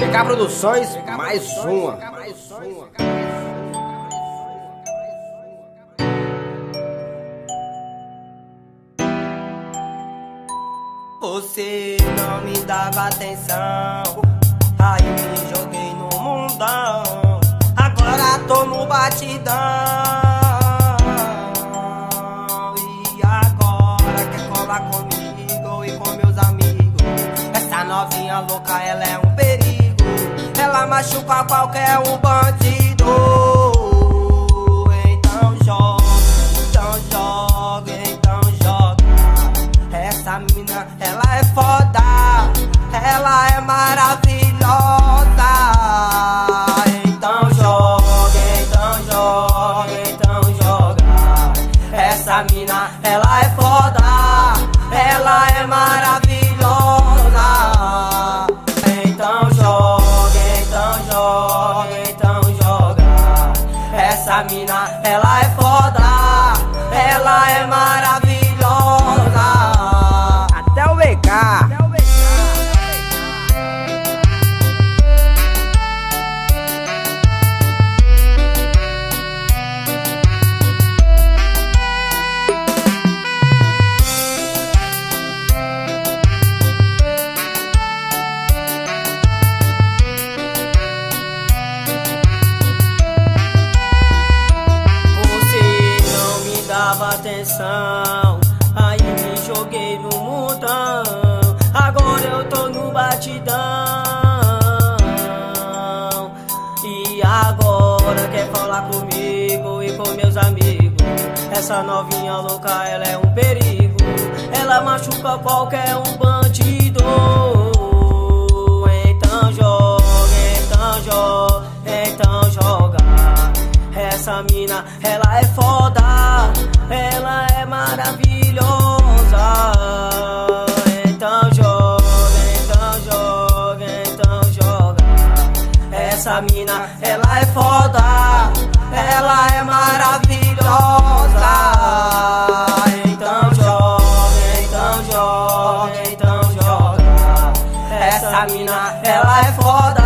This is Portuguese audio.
PK Produções, mais uma. Mais uma. Você não me dava atenção, aí me joguei no mundão. Agora tô no batidão. E agora quer colar comigo e com meus amigos. Essa novinha louca, ela é um perigo. Machuca qualquer um bandido. Então joga, então joga, então joga. Essa mina, ela é foda. Ela é maravilhosa. Então joga, então joga, então joga. Essa mina, ela é foda. Ela é maravilhosa. Essa mina, ela é foda. Ela é maravilhosa. Aí me joguei no mundão. Agora eu tô no batidão. E agora quer falar comigo e com meus amigos. Essa novinha louca, ela é um perigo. Ela machuca qualquer um bandido. Então joga, então joga, então joga. Essa mina, ela é foda, Essa mina, ela é foda, ela é maravilhosa. Então joga, então joga, então joga. Essa mina, ela é foda.